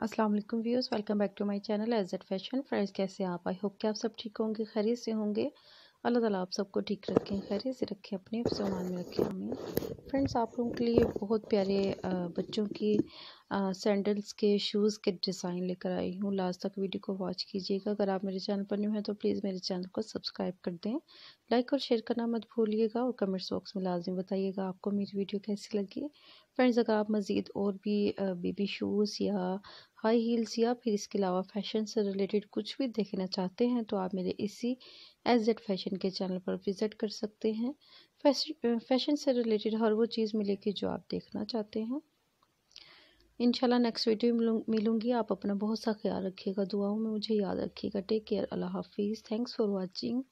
अस्सलाम वालेकुम welcome back to my channel as एट फ़ैशन फ्रेंड्स कैसे आप? आई होप कि आप सब ठीक होंगे, खैरियत से होंगे। अल्लाह ताला आप सबको ठीक रखें, खैरियत से रखें, अपने सामान में रखें हमें फ्रेंड्स, आप लोगों के लिए बहुत प्यारे बच्चों की सैंडल्स के, शूज़ के डिज़ाइन लेकर आई हूँ। लास्ट तक वीडियो को वॉच कीजिएगा। अगर आप मेरे चैनल पर न्यू हैं तो प्लीज़ मेरे चैनल को सब्सक्राइब कर दें। लाइक और शेयर करना मत भूलिएगा और कमेंट्स बॉक्स में लाजमी बताइएगा आपको मेरी वीडियो कैसी लगी। फ्रेंड्स, अगर आप मज़ीद और भी बेबी शूज़ या हाई हील्स या फिर इसके अलावा फ़ैशन से रिलेटेड कुछ भी देखना चाहते हैं तो आप मेरे इसी एस जेड फ़ैशन के चैनल पर विज़िट कर सकते हैं। फ़ैशन से रिलेटेड हर वो चीज़ मिलेगी जो आप देखना चाहते हैं। इंशाल्लाह नेक्स्ट वीडियो मिलूँगी। आप अपना बहुत सा ख्याल रखिएगा, दुआओं में मुझे याद रखिएगा। टेक केयर अल्लाह हाफिज़। Thanks for watching